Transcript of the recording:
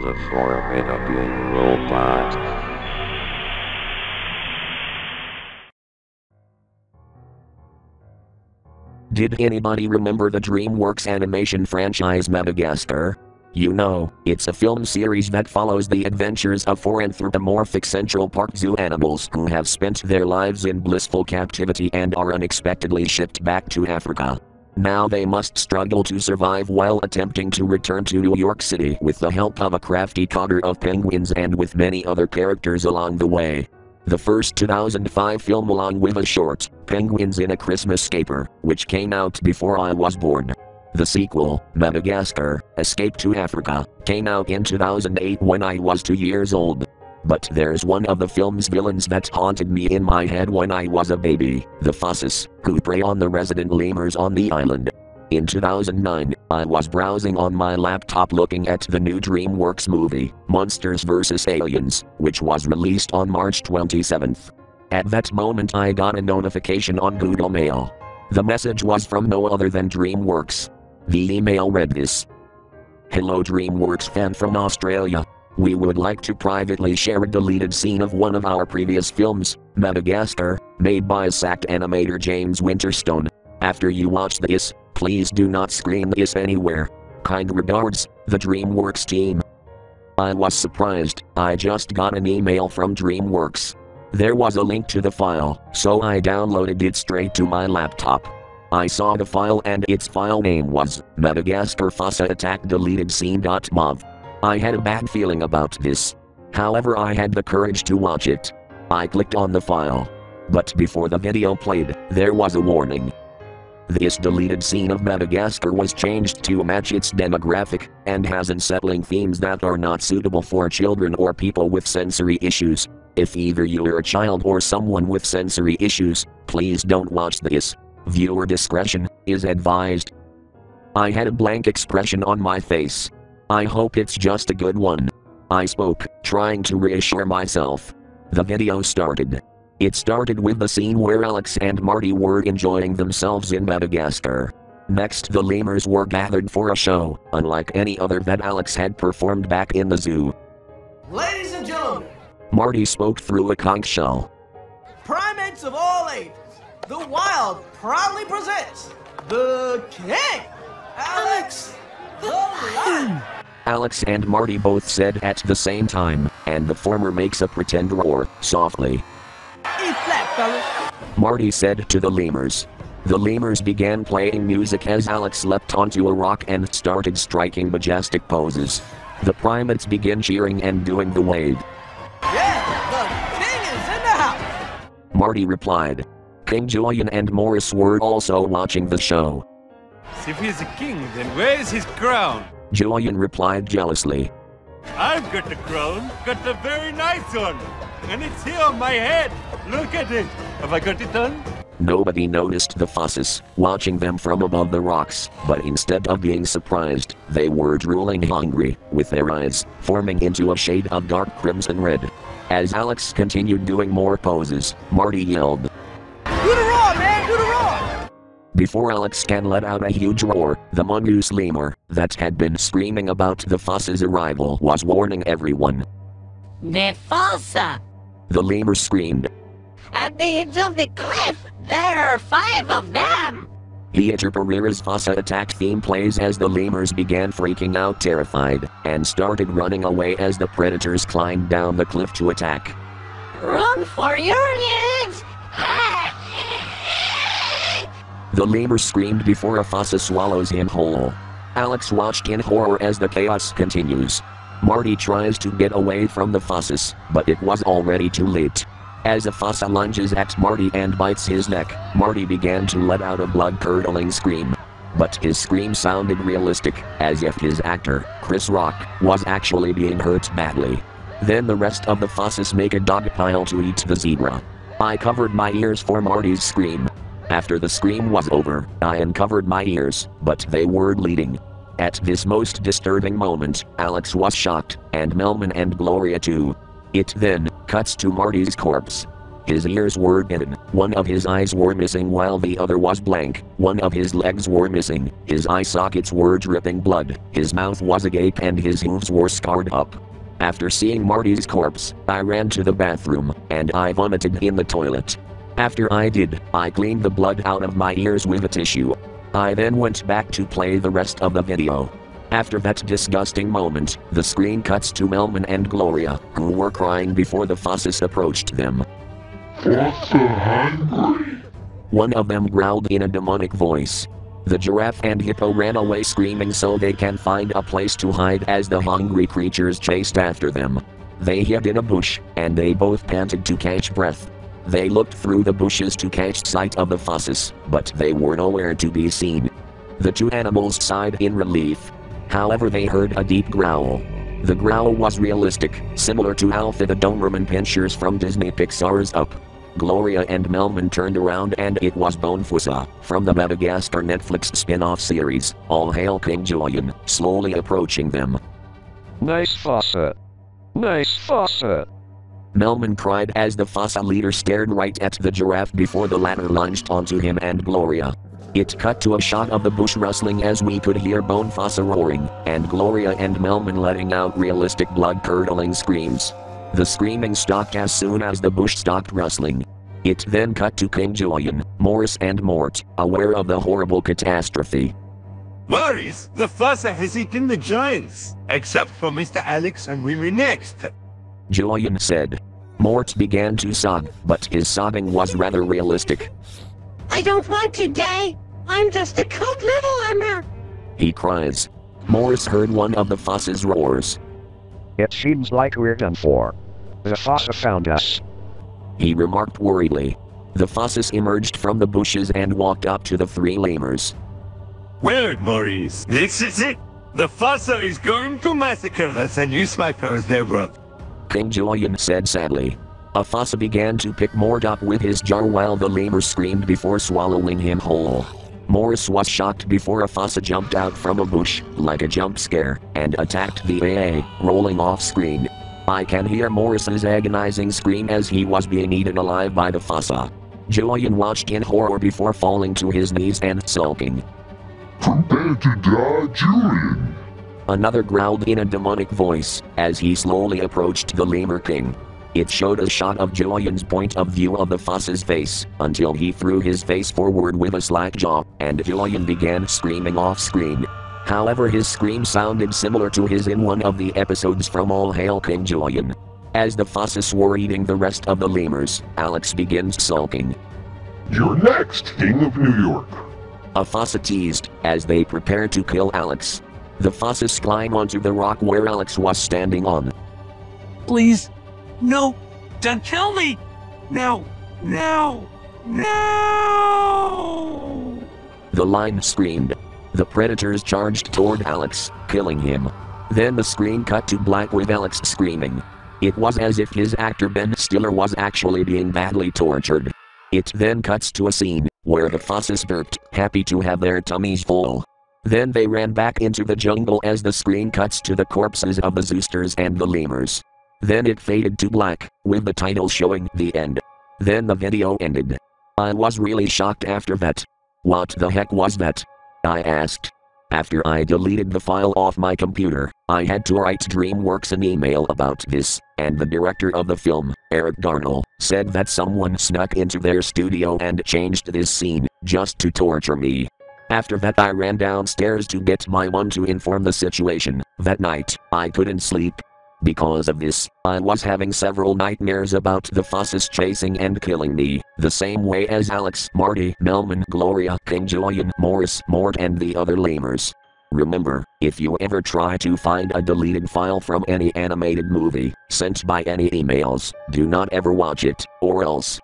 The Formidable Robot. Did anybody remember the DreamWorks animation franchise Madagascar? You know, it's a film series that follows the adventures of four anthropomorphic Central Park Zoo animals who have spent their lives in blissful captivity and are unexpectedly shipped back to Africa. Now they must struggle to survive while attempting to return to New York City with the help of a crafty cotter of penguins and with many other characters along the way. The first 2005 film, along with a short, Penguins in a Christmas Caper, which came out before I was born. The sequel, Madagascar, Escape to Africa, came out in 2008 when I was two years old. But there's one of the film's villains that haunted me in my head when I was a baby, the Fosses, who prey on the resident lemurs on the island. In 2009, I was browsing on my laptop looking at the new DreamWorks movie, Monsters vs. Aliens, which was released on March 27th. At that moment, I got a notification on Google Mail. The message was from no other than DreamWorks. The email read this Hello, DreamWorks fan from Australia. We would like to privately share a deleted scene of one of our previous films, Madagascar, made by sacked animator James Winterstone. After you watch this, please do not screen this anywhere. Kind regards, the DreamWorks team. I was surprised, I just got an email from DreamWorks. There was a link to the file, so I downloaded it straight to my laptop. I saw the file and its file name was Madagascar Fossa Attack Deleted Scene.mov. I had a bad feeling about this. However, I had the courage to watch it. I clicked on the file. But before the video played, there was a warning. This deleted scene of Madagascar was changed to match its demographic and has unsettling themes that are not suitable for children or people with sensory issues. If either you are a child or someone with sensory issues, please don't watch this. Viewer discretion is advised. I had a blank expression on my face. I hope it's just a good one. I spoke, trying to reassure myself. The video started. It started with the scene where Alex and Marty were enjoying themselves in Madagascar. Next, the lemurs were gathered for a show, unlike any other that Alex had performed back in the zoo. Ladies and gentlemen, Marty spoke through a conch shell. primates of all ages, the wild proudly presents the king, Alex the Lion. Alex and Marty both said at the same time, and the former makes a pretend roar, softly. Flat, fellas. Marty said to the lemurs. The lemurs began playing music as Alex leapt onto a rock and started striking majestic poses. The primates began cheering and doing the wave. Yeah, the king is in the house. Marty replied. King Julien and Maurice were also watching the show. If he's a king, then where's his crown? Julien replied jealously. I've got the crown, got a very nice one. And it's here on my head. Look at it. Have I got it done? Nobody noticed the fosses, watching them from above the rocks, but instead of being surprised, they were drooling hungry, with their eyes forming into a shade of dark crimson red. As Alex continued doing more poses, Marty yelled. Before Alex can let out a huge roar, the mongoose lemur, that had been screaming about the fossa's arrival, was warning everyone. The fossa! The lemur screamed. At the edge of the cliff! There are five of them! Heitor Pereira's Fossa attack theme plays as the lemurs began freaking out terrified, and started running away as the predators climbed down the cliff to attack. Run for your lives! The lemur screamed before a fossa swallows him whole. Alex watched in horror as the chaos continues. Marty tries to get away from the fosses, but it was already too late. As a fossa lunges at Marty and bites his neck, Marty began to let out a blood-curdling scream. But his scream sounded realistic, as if his actor, Chris Rock, was actually being hurt badly. Then the rest of the fosses make a dog pile to eat the zebra. I covered my ears for Marty's scream. After the scream was over, I uncovered my ears, but they were bleeding. At this most disturbing moment, Alex was shocked, and Melman and Gloria too. It then cuts to Marty's corpse. His ears were hidden, one of his eyes were missing while the other was blank, one of his legs were missing, his eye sockets were dripping blood, his mouth was agape and his hooves were scarred up. After seeing Marty's corpse, I ran to the bathroom, and I vomited in the toilet. After I did, I cleaned the blood out of my ears with a tissue. I then went back to play the rest of the video. After that disgusting moment, the screen cuts to Melman and Gloria, who were crying before the Fossis approached them. One of them growled in a demonic voice. The giraffe and hippo ran away screaming so they can find a place to hide as the hungry creatures chased after them. They hid in a bush, and they both panted to catch breath. They looked through the bushes to catch sight of the Fossis, but they were nowhere to be seen. The two animals sighed in relief. However, they heard a deep growl. The growl was realistic, similar to Alpha the Doberman Pinschers from Disney Pixar's Up. Gloria and Melman turned around and it was Bonefusa, from the Madagascar Netflix spin-off series, All Hail King Julien, slowly approaching them. Nice fossa. Nice fossa. Melman cried as the Fossa leader stared right at the giraffe before the latter lunged onto him and Gloria. It cut to a shot of the bush rustling as we could hear Bone Fossa roaring, and Gloria and Melman letting out realistic blood-curdling screams. The screaming stopped as soon as the bush stopped rustling. It then cut to King Julien, Maurice and Mort, aware of the horrible catastrophe. Maurice, the Fossa has eaten the giants, except for Mr. Alex and Riri next. Julien said. Mort began to sob, but his sobbing was rather realistic. I don't want to die. I'm just a cold little emmer. He cries. Maurice heard one of the Foss's roars. It seems like we're done for. The Fossa found us. He remarked worriedly. The Fossis emerged from the bushes and walked up to the three lemurs. Well, Maurice, this is it. The Fossa is going to massacre us and use my powers there, bro. King Julien said sadly. A Fossa began to pick Mort up with his jar while the lemur screamed before swallowing him whole. Maurice was shocked before a Fossa jumped out from a bush, like a jump scare, and attacked the aye-aye, rolling off screen. I can hear Maurice's agonizing scream as he was being eaten alive by the Fossa. Julien watched in horror before falling to his knees and sulking. Prepare to die, Julien. Another growled in a demonic voice as he slowly approached the lemur king. It showed a shot of Julien's point of view of the Foss's face, until he threw his face forward with a slack jaw, and Julien began screaming off screen. However, his scream sounded similar to his in one of the episodes from All Hail King Julien. As the Fossis were eating the rest of the lemurs, Alex begins sulking. You're next, King of New York. A Fossa teased, as they prepare to kill Alex. The Fossis climb onto the rock where Alex was standing on. Please. No. Don't kill me. No. No. No. The line screamed. The predators charged toward Alex, killing him. Then the screen cut to black with Alex screaming. It was as if his actor Ben Stiller was actually being badly tortured. It then cuts to a scene where the Fossis burped, happy to have their tummies full. Then they ran back into the jungle as the screen cuts to the corpses of the Zoosters and the lemurs. Then it faded to black, with the title showing the end. Then the video ended. I was really shocked after that. What the heck was that? I asked. After I deleted the file off my computer, I had to write DreamWorks an email about this, and the director of the film, Eric Darnell, said that someone snuck into their studio and changed this scene, just to torture me. After that, I ran downstairs to get my one to inform the situation. That night, I couldn't sleep. Because of this, I was having several nightmares about the Fossus chasing and killing me, the same way as Alex, Marty, Melman, Gloria, King Julien, Maurice, Mort, and the other lemurs. Remember, if you ever try to find a deleted file from any animated movie, sent by any emails, do not ever watch it, or else.